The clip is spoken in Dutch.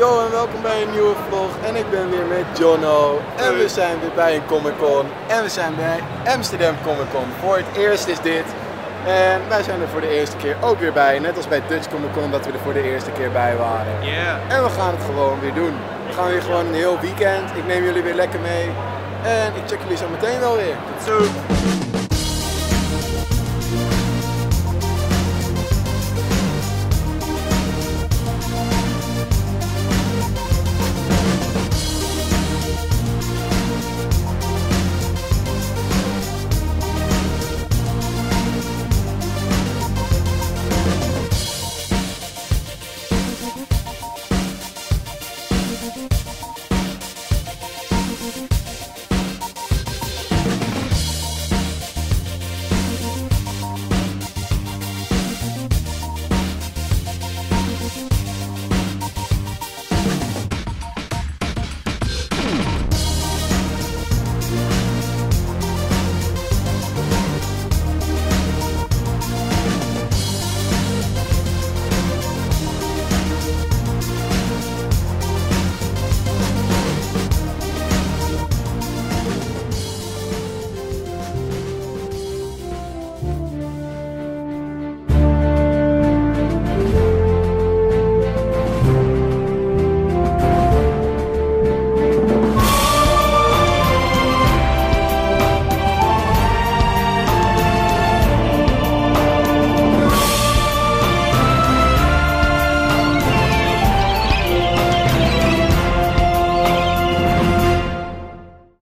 Yo en welkom bij een nieuwe vlog en ik ben weer met Jono en we zijn weer bij een Comic Con en we zijn bij Amsterdam Comic Con. Voor het eerst is dit en wij zijn er voor de eerste keer ook weer bij, net als bij Dutch Comic Con dat we er voor de eerste keer bij waren. Yeah. En we gaan het gewoon weer doen. We gaan weer gewoon een heel weekend, ik neem jullie weer lekker mee en ik check jullie zo meteen wel weer. Zo.